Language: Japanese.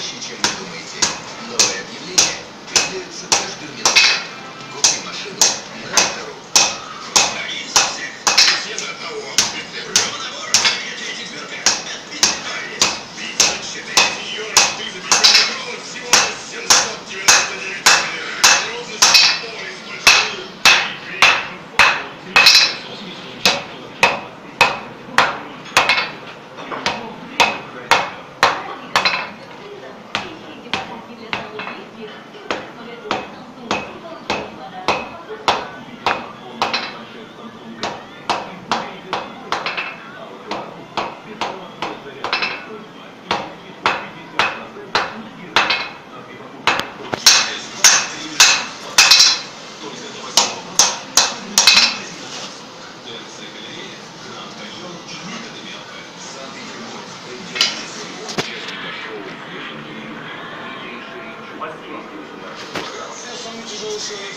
持续去努力。優勝の時どうしてですか?